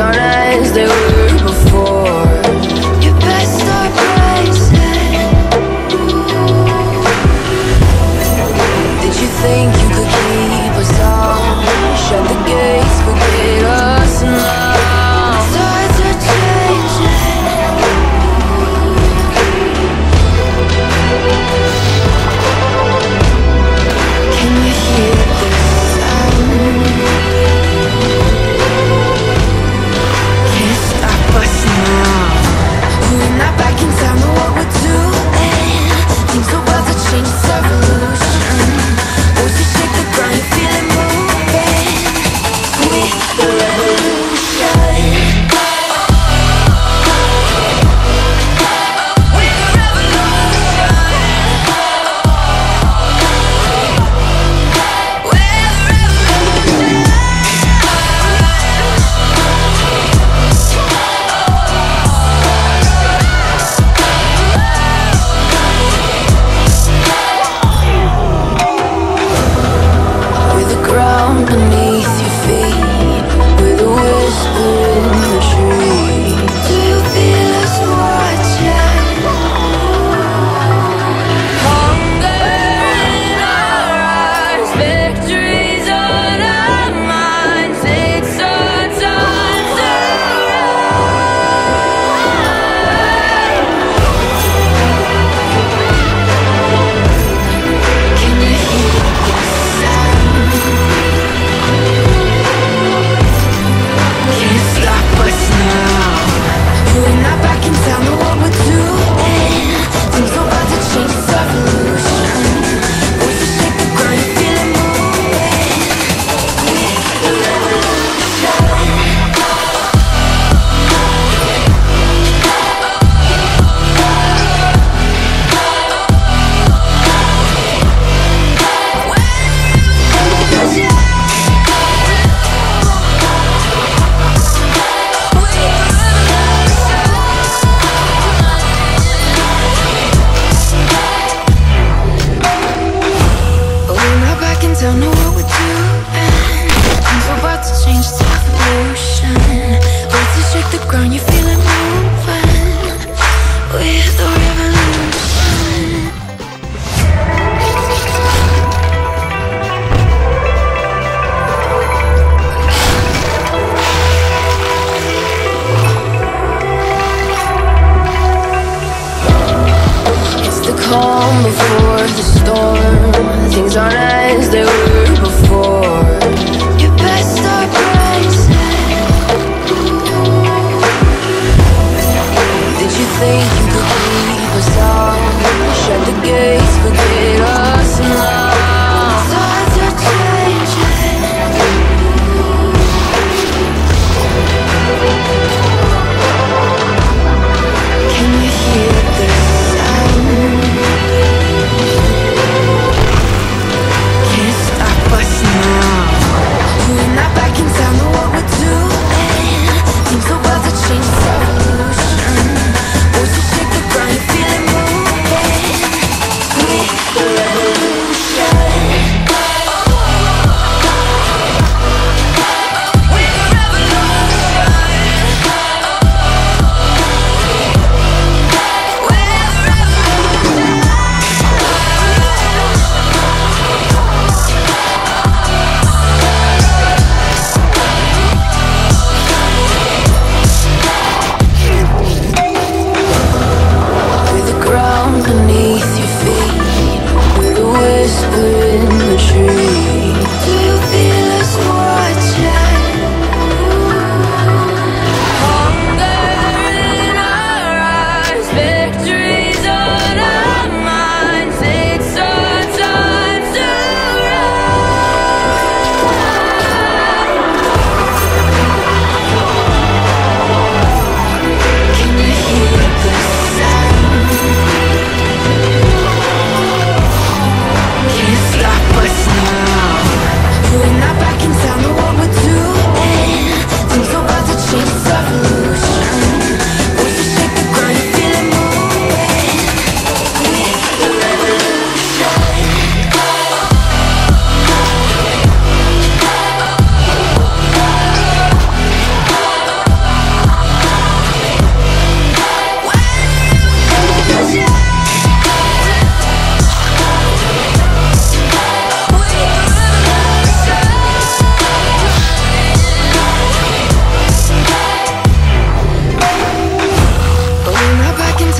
Shawty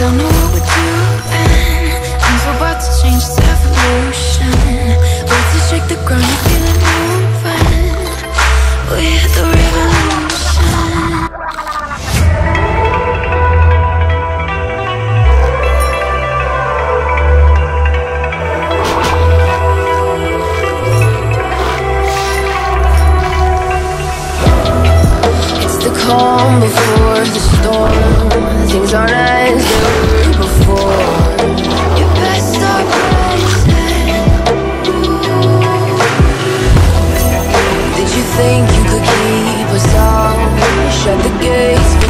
don't know. Think you could keep us out? Shut the gate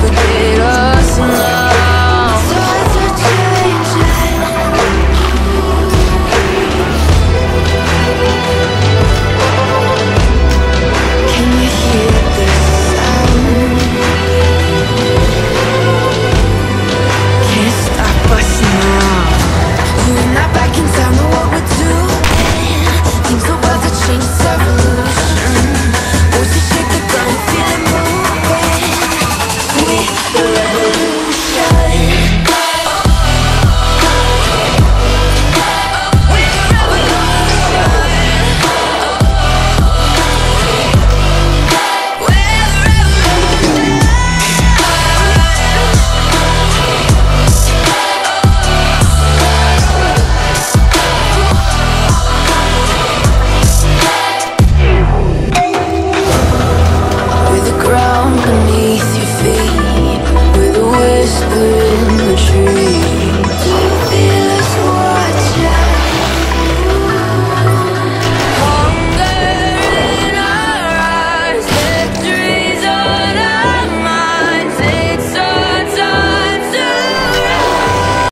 forgive